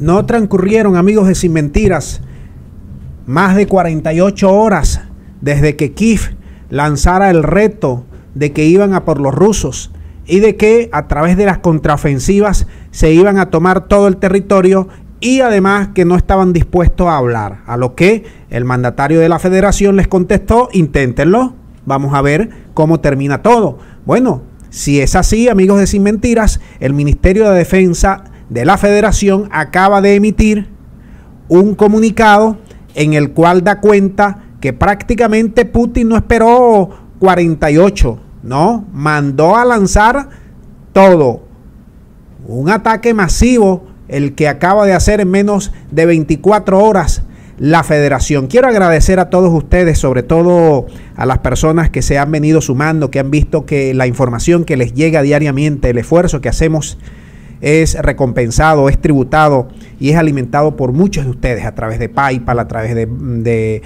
No transcurrieron, amigos de Sin Mentiras, más de 48 horas desde que Kiev lanzara el reto de que iban a por los rusos y de que a través de las contraofensivas se iban a tomar todo el territorio y además que no estaban dispuestos a hablar. A lo que el mandatario de la federación les contestó, inténtenlo, vamos a ver cómo termina todo. Bueno, si es así, amigos de Sin Mentiras, el Ministerio de Defensa de la federación acaba de emitir un comunicado en el cual da cuenta que prácticamente Putin no esperó 48, no, mandó a lanzar todo. Un ataque masivo, el que acaba de hacer en menos de 24 horas la federación. Quiero agradecer a todos ustedes, sobre todo a las personas que se han venido sumando, que han visto que la información que les llega diariamente, el esfuerzo que hacemos es recompensado, es tributado y es alimentado por muchos de ustedes a través de PayPal, a través de,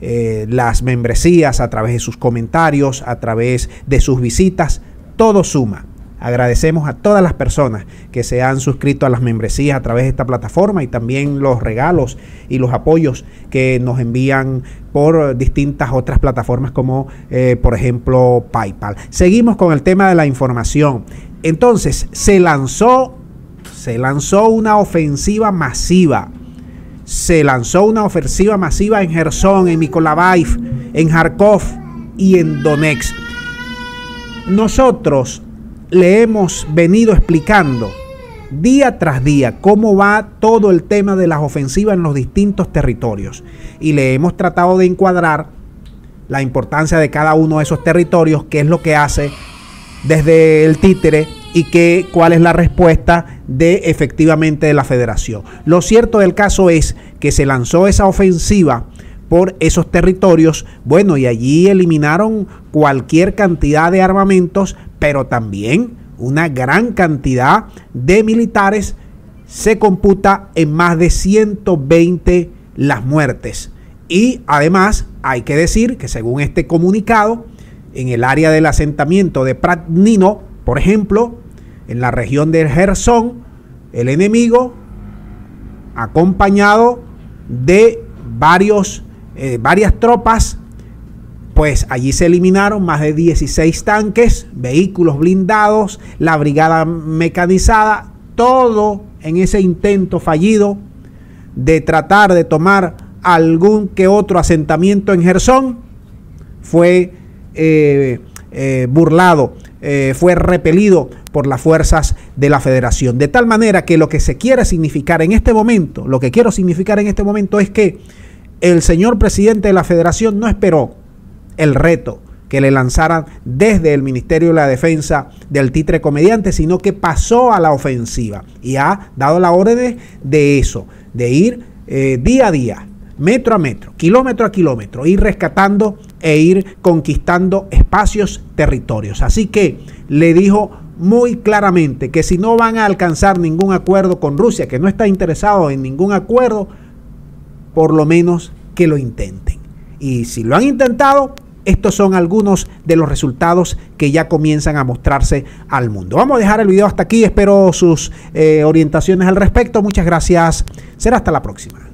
eh, las membresías, a través de sus comentarios, a través de sus visitas. Todo suma. Agradecemos a todas las personas que se han suscrito a las membresías a través de esta plataforma y también los regalos y los apoyos que nos envían por distintas otras plataformas como eh, por ejemplo PayPal. Seguimos con el tema de la información. Entonces se lanzó, se lanzó una ofensiva masiva. Se lanzó una ofensiva masiva en Gerson, en Mykolaiv, en Kharkov y en Donetsk. Nosotros le hemos venido explicando día tras día cómo va todo el tema de las ofensivas en los distintos territorios y le hemos tratado de encuadrar la importancia de cada uno de esos territorios, qué es lo que hace desde el títere y qué, cuál es la respuesta de efectivamente de la federación. Lo cierto del caso es que se lanzó esa ofensiva por esos territorios, bueno, y allí eliminaron cualquier cantidad de armamentos pero también una gran cantidad de militares. Se computa en más de 120 las muertes. Y además hay que decir que según este comunicado, en el área del asentamiento de Pratnino, por ejemplo, en la región de Gerson, el enemigo, acompañado de varios, eh, varias tropas pues allí se eliminaron más de 16 tanques, vehículos blindados, la brigada mecanizada, todo en ese intento fallido de tratar de tomar algún que otro asentamiento en Gerson, fue eh, eh, burlado, eh, fue repelido por las fuerzas de la federación. De tal manera que lo que se quiere significar en este momento, lo que quiero significar en este momento es que el señor presidente de la federación no esperó el reto que le lanzaran desde el Ministerio de la Defensa del titre comediante, sino que pasó a la ofensiva y ha dado la orden de eso, de ir día a día, metro a metro, kilómetro a kilómetro, ir rescatando e ir conquistando espacios, territorios. Así que le dijo muy claramente que si no van a alcanzar ningún acuerdo con Rusia, que no está interesado en ningún acuerdo, por lo menos que lo intenten. Y si lo han intentado, estos son algunos de los resultados que ya comienzan a mostrarse al mundo. Vamos a dejar el video hasta aquí. Espero sus eh, orientaciones al respecto. Muchas gracias. Será hasta la próxima.